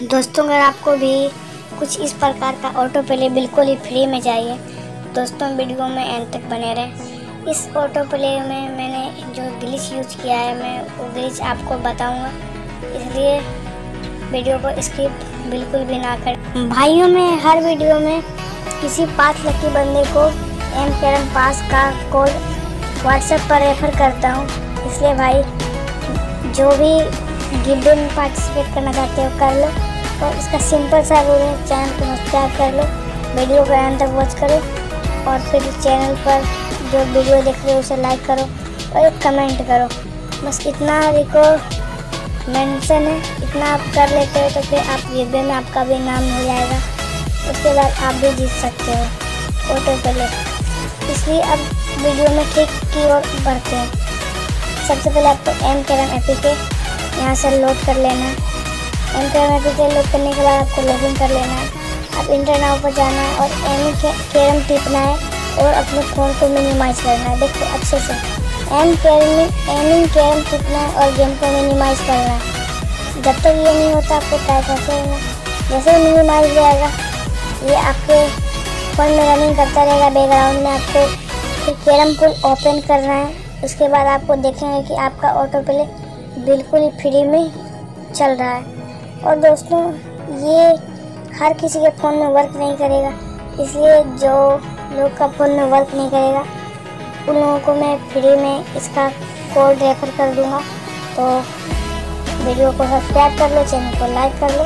दोस्तों, अगर आपको भी कुछ इस प्रकार का ऑटो प्ले बिल्कुल ही फ्री में चाहिए, दोस्तों, वीडियो में एंड तक बने रहें। इस ऑटो प्ले में मैंने जो ग्लिच यूज़ किया है, मैं वो ग्लिच आपको बताऊँगा। इसलिए वीडियो को स्किप बिल्कुल भी ना करें। भाइयों, में हर वीडियो में किसी पाँच लकी बंदे को एम कैरम पास का कोड व्हाट्सएप पर रेफर करता हूँ। इसलिए भाई, जो भी गिफ्ट में पार्टिसिपेट करना चाहते हो, कर लो। और इसका सिंपल सा रूल है चैनल को सब्सक्राइब कर लो वीडियो को एंड तक वॉच करो, और फिर चैनल पर जो वीडियो देख रहे हो, उसे लाइक करो और एक कमेंट करो। बस इतना रिको मेंशन है, इतना आप कर लेते हो तो फिर आप गिब्बे में आपका भी नाम हो जाएगा। उसके बाद आप भी जीत सकते हो ऑटो प्ले इसलिए अब वीडियो में ठीक की ओर बढ़ते हैं। सबसे पहले आपको एम कैरम एपी के यहाँ से लोड कर लेना। कैरम एपी के लोड करने के बाद आपको लॉगिन कर लेना। है अब इंटरनाउ पर जाना है और एम कैरम टिपना है और अपने फ़ोन को मिनिमाइज करना है। देखो, अच्छे से। Aim carrom aim in carrom टिपना है और गेम को मिनिमाइज करना है। जब तक ये नहीं होता, आपको ट्राई करते रहना। जैसे मिनिमाइज जाएगा, ये आपके फ़ोन में रनिंग करता रहेगा। बैकग्राउंड में आपको फिर कैरम पुल ओपन करना है। उसके बाद आपको देखेंगे कि आपका ऑटो प्ले बिल्कुल फ्री में चल रहा है। और दोस्तों, ये हर किसी के फ़ोन में वर्क नहीं करेगा। इसलिए जो लोग का फ़ोन में वर्क नहीं करेगा, उन लोगों को मैं फ्री में इसका कोड रेफर कर दूँगा। तो वीडियो को सब्सक्राइब कर लो चैनल को लाइक कर लो।